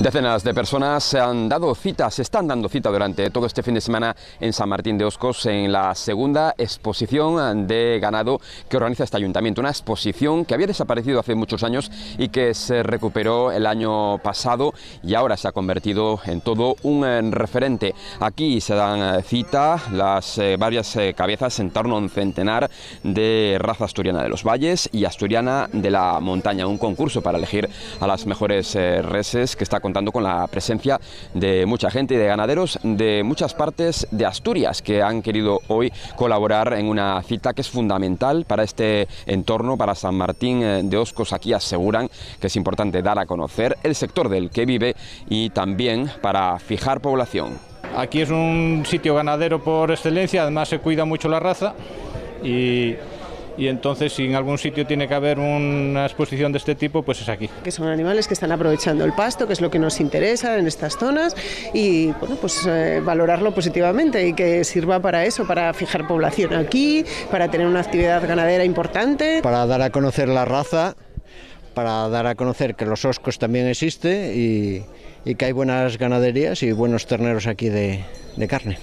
Decenas de personas se han dado cita, se están dando cita durante todo este fin de semana en San Martín de Oscos en la segunda exposición de ganado que organiza este ayuntamiento. Una exposición que había desaparecido hace muchos años y que se recuperó el año pasado y ahora se ha convertido en todo un eh, referente. Aquí se dan eh, cita las eh, varias cabezas en torno a un centenar de raza asturiana de los valles y asturiana de la montaña. Un concurso para elegir a las mejores reses que está contando con la presencia de mucha gente y de ganaderos de muchas partes de Asturias que han querido hoy colaborar en una cita que es fundamental para este entorno, para San Martín eh, de Oscos. Aquí aseguran que es importante dar a conocer el sector del que vive y también para fijar población. Aquí es un sitio ganadero por excelencia, además se cuida mucho la raza y y entonces si en algún sitio tiene que haber una exposición de este tipo, pues es aquí. Que son animales que están aprovechando el pasto, que es lo que nos interesa en estas zonas y bueno, pues eh, valorarlo positivamente y que sirva para eso, para fijar población aquí, para tener una actividad ganadera importante. Para dar a conocer la raza, para dar a conocer que los oscos también existen y, que hay buenas ganaderías y buenos terneros aquí de carne.